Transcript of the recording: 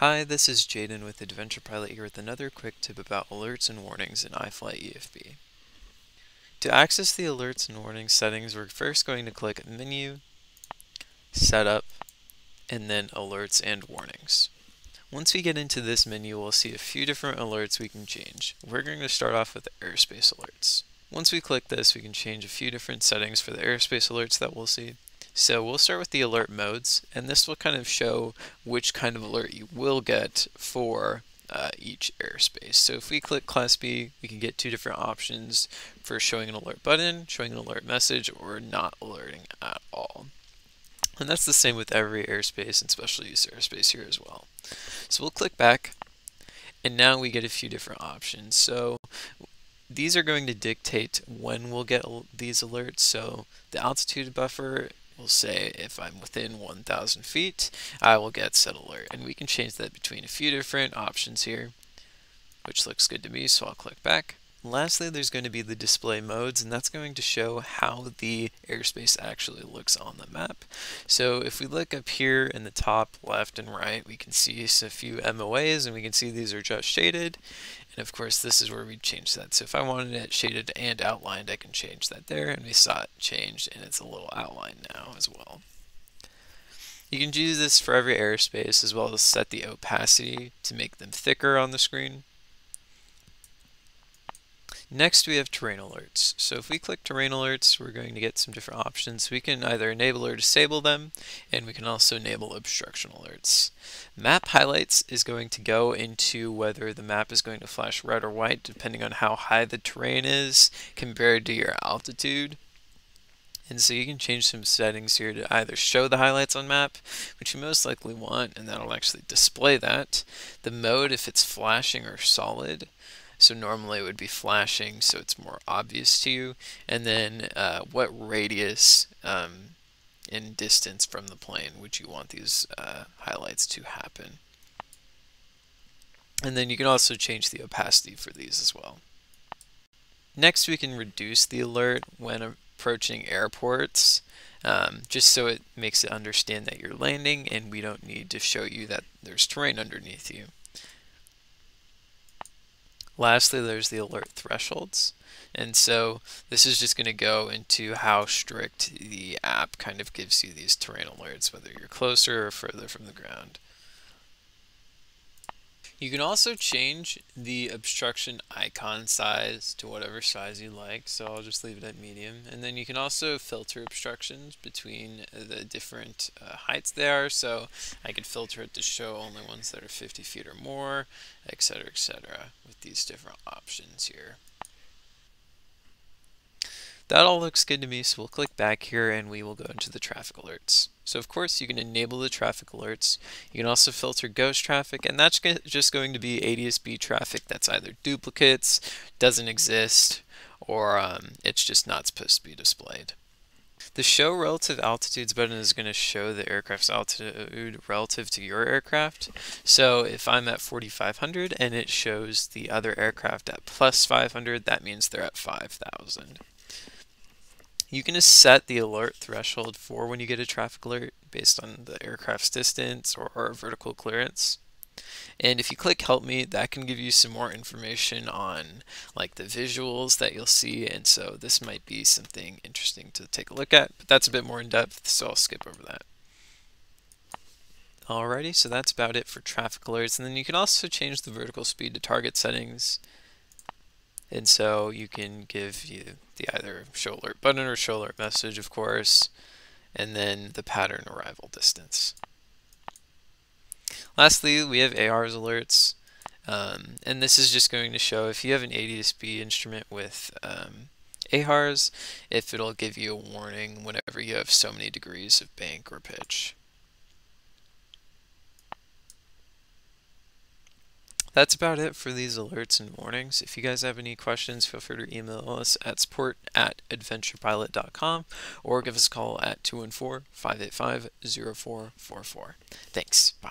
Hi, this is Jaden with Adventure Pilot here with another quick tip about alerts and warnings in iFly EFB. To access the alerts and warnings settings, we're first going to click Menu, Setup, and then Alerts and Warnings. Once we get into this menu, we'll see a few different alerts we can change. We're going to start off with airspace alerts. Once we click this, we can change a few different settings for the airspace alerts that we'll see. So we'll start with the alert modes, and this will kind of show which kind of alert you will get for uh, each airspace. So if we click Class B, we can get two different options for showing an alert button, showing an alert message, or not alerting at all. And that's the same with every airspace and special use airspace here as well. So we'll click back, and now we get a few different options. So these are going to dictate when we'll get these alerts. So the altitude buffer we'll say if I'm within 1,000 feet, I will get set alert. And we can change that between a few different options here, which looks good to me, so I'll click back. Lastly, there's going to be the display modes, and that's going to show how the airspace actually looks on the map. So if we look up here in the top left and right, we can see a few MOAs, and we can see these are just shaded. And of course, this is where we change that. So if I wanted it shaded and outlined, I can change that there, and we saw it changed, and it's a little outlined now as well. You can do this for every airspace, as well as set the opacity to make them thicker on the screen. Next we have terrain alerts. So if we click terrain alerts, we're going to get some different options. We can either enable or disable them, and we can also enable obstruction alerts. Map highlights is going to go into whether the map is going to flash red or white, depending on how high the terrain is compared to your altitude. And so you can change some settings here to either show the highlights on map, which you most likely want, and that'll actually display that. The mode, if it's flashing or solid, so normally it would be flashing, so it's more obvious to you. And then uh, what radius um, in distance from the plane would you want these uh, highlights to happen? And then you can also change the opacity for these as well. Next, we can reduce the alert when approaching airports, um, just so it makes it understand that you're landing and we don't need to show you that there's terrain underneath you. Lastly, there's the alert thresholds. And so this is just going to go into how strict the app kind of gives you these terrain alerts, whether you're closer or further from the ground. You can also change the obstruction icon size to whatever size you like, so I'll just leave it at medium. And then you can also filter obstructions between the different uh, heights they are, so I could filter it to show only ones that are 50 feet or more, etc., etc., with these different options here. That all looks good to me, so we'll click back here and we will go into the traffic alerts. So of course you can enable the traffic alerts. You can also filter ghost traffic, and that's just going to be ADSB traffic that's either duplicates, doesn't exist, or um, it's just not supposed to be displayed. The show relative altitudes button is going to show the aircraft's altitude relative to your aircraft. So if I'm at 4,500 and it shows the other aircraft at plus 500, that means they're at 5,000. You can just set the alert threshold for when you get a traffic alert based on the aircraft's distance or vertical clearance. And if you click help me, that can give you some more information on like the visuals that you'll see. And so this might be something interesting to take a look at, but that's a bit more in depth, so I'll skip over that. Alrighty, so that's about it for traffic alerts. And then you can also change the vertical speed to target settings. And so you can give you the either show alert button or show alert message, of course, and then the pattern arrival distance. Lastly, we have AHRS alerts. Um, and this is just going to show if you have an ADSB instrument with um, AHRS, if it'll give you a warning whenever you have so many degrees of bank or pitch. That's about it for these alerts and warnings. If you guys have any questions, feel free to email us at support at adventurepilot.com or give us a call at 214 585 0444. Thanks. Bye.